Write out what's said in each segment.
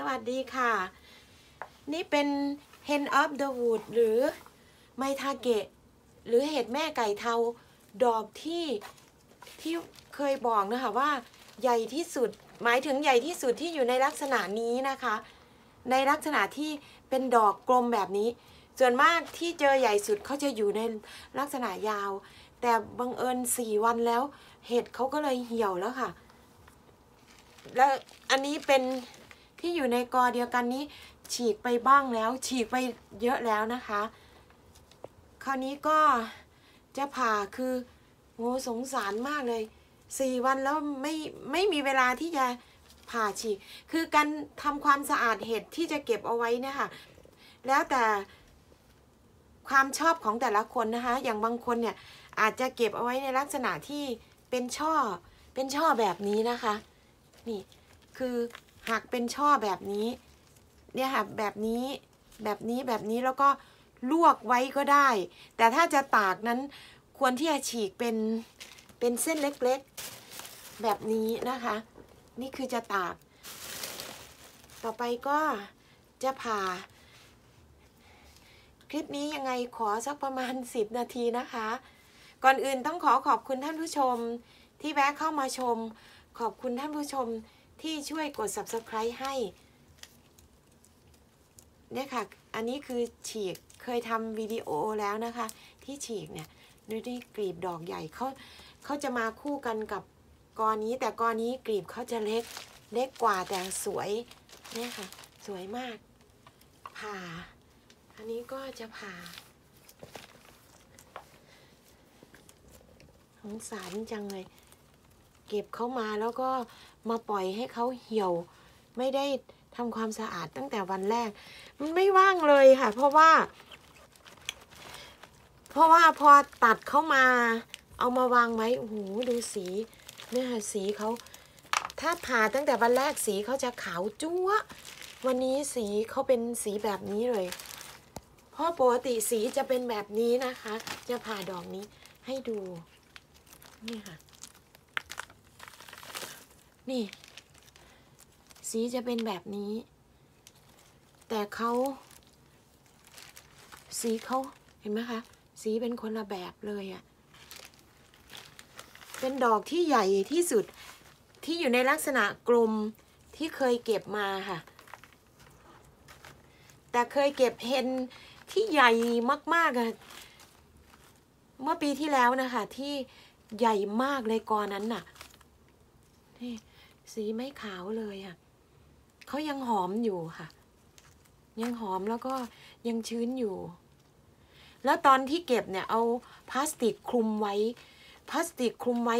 สวัสดีค่ะ นี่เป็น hen of the wood หรือไมทาเกะ หรือเห็ดแม่ไก่เทาดอกที่ที่เคยบอกนะคะว่าใหญ่ที่สุดหมายถึงใหญ่ที่สุดที่อยู่ในลักษณะนี้นะคะ ในลักษณะที่เป็นดอกกลมแบบนี้ ส่วนมากที่เจอใหญ่สุดเขาจะอยู่ในลักษณะยาว แต่บังเอิญสี่วันแล้ว เห็ดเขาก็เลยเหี่ยวแล้วค่ะ แล้วอันนี้เป็น ที่อยู่ในกอเดียวกันนี้ ฉีกไปบ้างแล้ว ฉีกไปเยอะแล้วนะคะ คราวนี้ก็จะผ่าคือโง่สงสารมากเลยสี่วันแล้วไม่ไม่มีเวลาที่จะผ่าฉีก คือการทำความสะอาดเห็ดที่จะเก็บเอาไว้เนี่ยค่ะแล้วแต่ความชอบของแต่ละคนนะคะ อย่างบางคนเนี่ยอาจจะเก็บเอาไว้ในลักษณะที่เป็นช่อ เป็นช่อแบบนี้นะคะ นี่คือ หักเป็นช่อแบบนี้ เนี่ยค่ะแบบนี้แบบนี้แบบนี้แล้วก็ลวกไว้ก็ได้ แต่ถ้าจะตากนั้นควรที่จะฉีกเป็นเป็นเส้นเล็กๆ แบบนี้นะคะ นี่คือจะตาก ต่อไปก็จะผ่า คลิปนี้ยังไงขอสักประมาณ 10 นาทีนะคะ ก่อนอื่นต้องขอขอบคุณท่านผู้ชมที่แวะเข้ามาชม ขอบคุณท่านผู้ชม ที่ช่วยกด subscribe ให้เนี่ยค่ะ อันนี้คือฉีกเคยทำวิดีโอแล้วนะคะ ที่ฉีกเนี่ยด้วยกลีบดอกใหญ่เขาเขาจะมาคู่กันกับกอนี้ แต่กอนี้กลีบเขาจะเล็กเล็กกว่าแต่สวยเนี่ยค่ะ สวยมาก ผ่า อันนี้ก็จะผ่าสงสารจังเลย เก็บเขามาแล้วก็ มาปล่อยให้เขาเหี่ยว ไม่ได้ทำความสะอาดตั้งแต่วันแรก มันไม่ว่างเลยค่ะ เพราะว่า เพราะว่าพอตัดเขามา เอามาวางไว้โอ้โหดูสีเนี่ยค่ะสีเขาถ้าผ่าตั้งแต่วันแรกสีเขาจะขาวจั๊ววันนี้สีเขาเป็นสีแบบนี้เลย เพราะปกติสีจะเป็นแบบนี้นะคะ จะผ่าดอกนี้ให้ดู นี่ค่ะ นี่ สีจะเป็นแบบนี้ แต่เขาสีเขาเห็นไหมคะ สีเป็นคนละแบบเลยอะ่ะ เป็นดอกที่ใหญ่ที่สุดที่อยู่ในลักษณะกลมที่เคยเก็บมาค่ะ แต่เคยเก็บเฮนที่ใหญ่มากๆอะเมื่อปีที่แล้วนะคะ ที่ใหญ่มากเลยกอนั้นน่ะ นี่ สีไม่ขาวเลยอะเขายังหอมอยู่ค่ะ ยังหอมแล้วก็ยังชื้นอยู่ แล้วตอนที่เก็บเนี่ยเอาพลาสติกคลุมไว้ พลาสติกคลุมไว้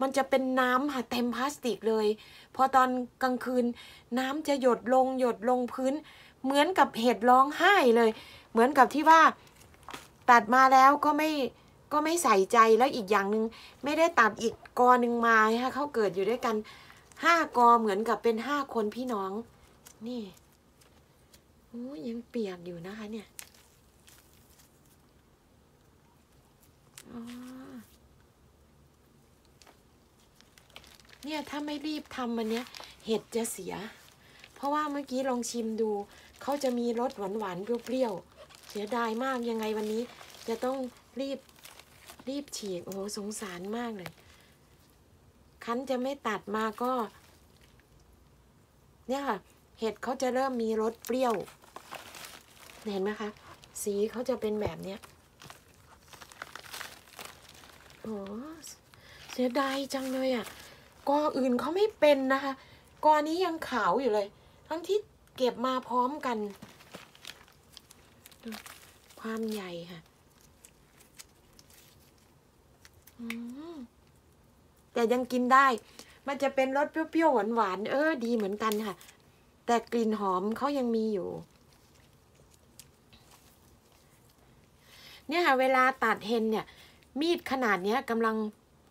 มันจะเป็นน้ำค่ะเต็มพลาสติกเลย พอตอนกลางคืน น้ำจะหยดลงหยดลงพื้น เหมือนกับเห็ดร้องไห้เลย เหมือนกับที่ว่าตัดมาแล้วก็ไม่ก็ไม่ใส่ใจแล้วอีกอย่างหนึ่งไม่ได้ตัดอีกกอหนึ่งมาค่ะเขาเกิดอยู่ด้วยกัน ห้ากอเหมือนกับเป็นห้าคนพี่น้อง นี่โอ้ยังเปียกอยู่นะคะเนี่ยอเนี่ยถ้าไม่รีบทำมันเนี้ยเห็ดจะเสีย เพราะว่าเมื่อกี้ลองชิมดู เขาจะมีรสหวานๆเปรี้ยวๆ เสียดายมากยังไงวันนี้ จะต้องรีบรีบฉีก โอ้โหสงสารมากเลย คั้นจะไม่ตัดมาก็ เนี่ยค่ะ เห็ดเขาจะเริ่มมีรสเปรี้ยว เห็นไหมคะ สีเขาจะเป็นแบบเนี้ยโอ้เสียดายจังเลยอะกออื่นเขาไม่เป็นนะคะกอนี้ยังขาวอยู่เลย ทั้งที่เก็บมาพร้อมกัน ความใหญ่ค่ะ อืม แต่ยังกินได้ มันจะเป็นรสเปรี้ยวๆหวานๆเออ ดีเหมือนกันค่ะ แต่กลิ่นหอมเขายังมีอยู่ เนี่ยค่ะเวลาตัดเฮนเนี่ย มีดขนาดเนี้ยกำลัง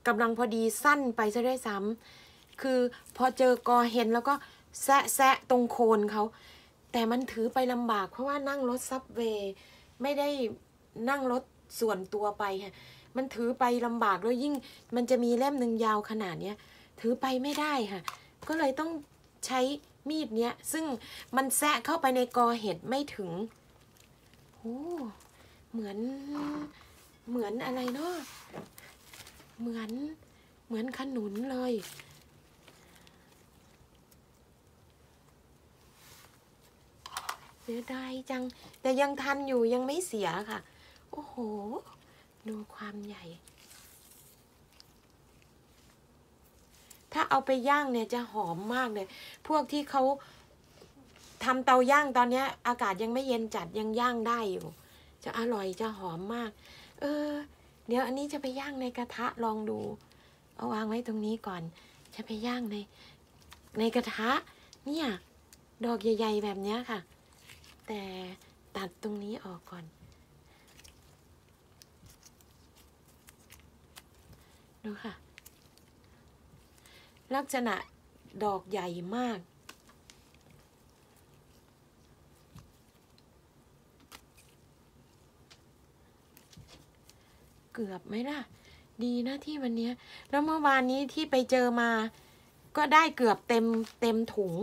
กำลังพอดีสั้นไปซะด้วยซ้ำคือพอเจอกอเฮนแล้วก็แซะแซะตรงโคนเขา แต่มันถือไปลำบากเพราะว่านั่งรถซับเวย์ไม่ได้นั่งรถส่วนตัวไปค่ะ มันถือไปลำบากแล้วยิ่งมันจะมีเล่มหนึ่งยาวขนาดเนี้ยถือไปไม่ได้ค่ะ ก็เลยต้องใช้มีดเนี้ย ซึ่งมันแซะเข้าไปในกอเห็ดไม่ถึงโอ้เหมือนเหมือนอะไรเนาะเหมือนเหมือนขนุนเลย เสียดายจัง แต่ยังทันอยู่ยังไม่เสียค่ะ โอ้โห ดูความใหญ่ ถ้าเอาไปย่างเนี่ยจะหอมมากเลย พวกที่เขาทำเตาย่างตอนนี้อากาศยังไม่เย็นจัดยังย่างได้อยู่ จะอร่อยจะหอมมาก เออ เดี๋ยวอันนี้จะไปย่างในกระทะลองดู เอาวางไว้ตรงนี้ก่อน จะไปย่างใน ในกระทะ เนี่ย ดอกใหญ่ ๆ แบบเนี้ยค่ะ แต่ตัดตรงนี้ออกก่อน ดูค่ะ ลักษณะดอกใหญ่มาก เกือบไหมล่ะ ดีนะที่วันนี้ แล้วเมื่อวานนี้ที่ไปเจอมา ก็ได้เกือบเต็มเต็มถุง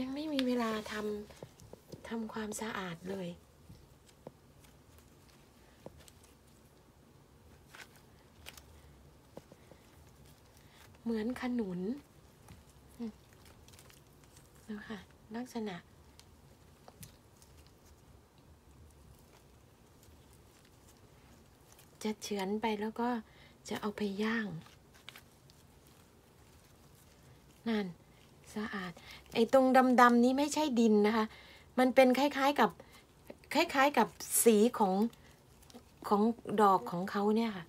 ยังไม่มีเวลาทำทำความสะอาดเลย เหมือนขนุนอืมดูค่ะลักษณะ จะเฉือนไปแล้วก็จะเอาไปย่าง นั่น สะอาด ไอ้ตรงดำๆนี้ไม่ใช่ดินนะคะ มันเป็นคล้ายๆกับ คล้ายๆกับสีของของดอกของเขาเนี่ยค่ะ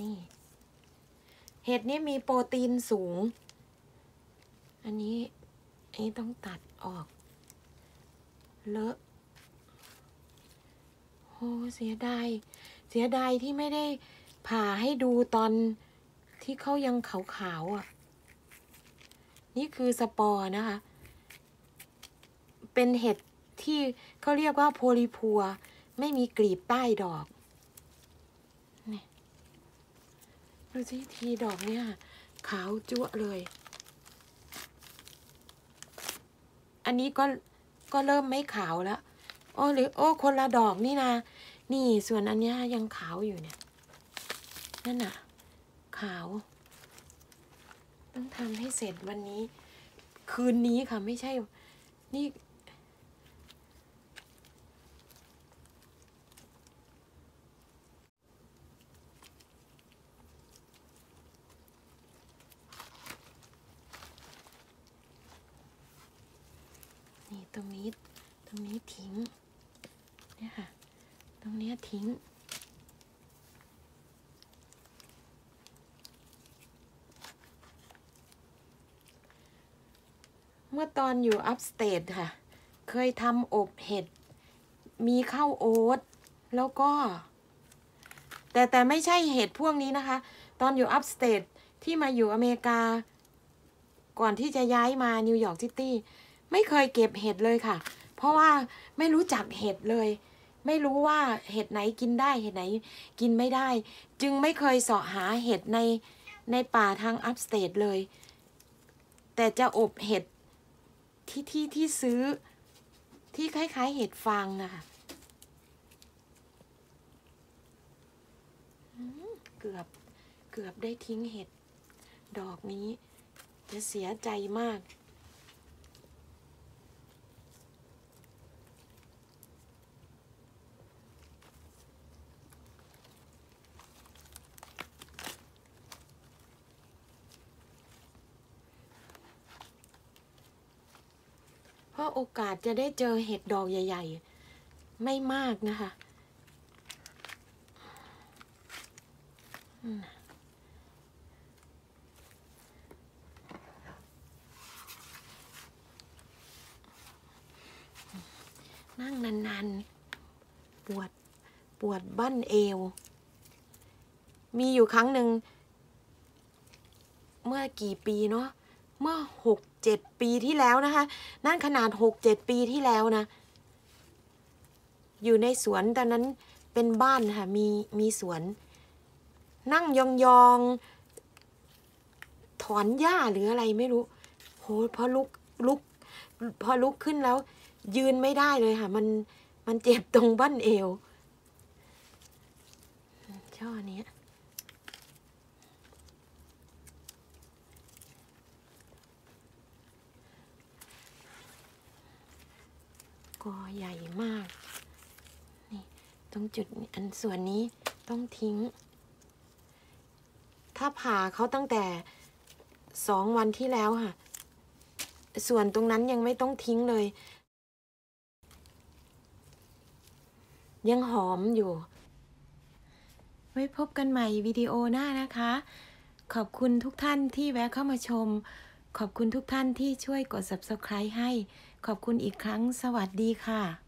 นี่ เห็ดนี้มีโปรตีนสูง อันนี้อันนี้ต้องตัดออก เลอะโอ้เสียดาย เสียดายที่ไม่ได้ผ่าให้ดูตอนที่เขายังขาวๆอะ นี่คือสปอร์นะคะ เป็นเห็ดที่เขาเรียกว่า polypore ไม่มีกลีบใต้ดอก นี่ ดูสิทีดอกเนี่ย ขาวจั๊วเลย อันนี้ก็ก็เริ่มไม่ขาวแล้วโอ้หรือโอ้คนละดอกนี่นะ นี่ส่วนอันเนี้ยยังขาวอยู่เนี่ย นั่นน่ะ ขาว ต้องทำให้เสร็จวันนี้ คืนนี้ค่ะไม่ใช่ นี่ตรงนี้ ตรงนี้ทิ้ง เนี่ยค่ะ ตรงเนี้ย ทิ้ง เมื่อตอนอยู่ upstate ค่ะ เคยทำอบเห็ด มีข้าวโอ๊ต แล้วก็ แต่แต่ไม่ใช่เห็ดพวกนี้นะคะ ตอนอยู่ upstate ที่มาอยู่อเมริกา ก่อนที่จะย้ายมานิวยอร์กซิตี้ ไม่เคยเก็บเห็ดเลยค่ะ เพราะว่าไม่รู้จักเห็ดเลย ไม่รู้ว่าเห็ดไหนกินได้เห็ดไหนกินไม่ได้ จึงไม่เคยเสาะหาเห็ดในในป่าทาง upstate เลย แต่จะอบเห็ดที่ที่ที่ซื้อที่คล้ายๆเห็ดฟางนะคะเกือบเกือบได้ทิ้งเห็ด ดอกนี้จะเสียใจมาก ราะโอกาสจะได้เจอเห็ดดอกใหญ่ ๆ ไม่มากนะคะนั่งนานๆ ปวด ปวดบั้นเอว มีอยู่ครั้งหนึ่ง เมื่อกี่ปีเนาะ เมื่อหก เจ็ดปีที่แล้วนะคะ นั่นขนาดหกเจ็ดปีที่แล้วนะ อยู่ในสวนตอนนั้นเป็นบ้านค่ะ มีมีสวน นั่งยองๆ ถอนหญ้าหรืออะไรไม่รู้ โหพอลุกลุก พอลุกขึ้นแล้ว ยืนไม่ได้เลยค่ะ มันมันเจ็บตรงบั้นเอวช่อเนี้ อใหญ่มาก นี่ตรงจุดอันส่วนนี้ต้องทิ้ง ถ้าผ่าเขาตั้งแต่สองวันที่แล้วค่ะ ส่วนตรงนั้นยังไม่ต้องทิ้งเลย ยังหอมอยู่ ไว้พบกันใหม่วิดีโอหน้านะคะ ขอบคุณทุกท่านที่แวะเข้ามาชม ขอบคุณทุกท่านที่ช่วยกด subscribe ให้ ขอบคุณอีกครั้ง สวัสดีค่ะ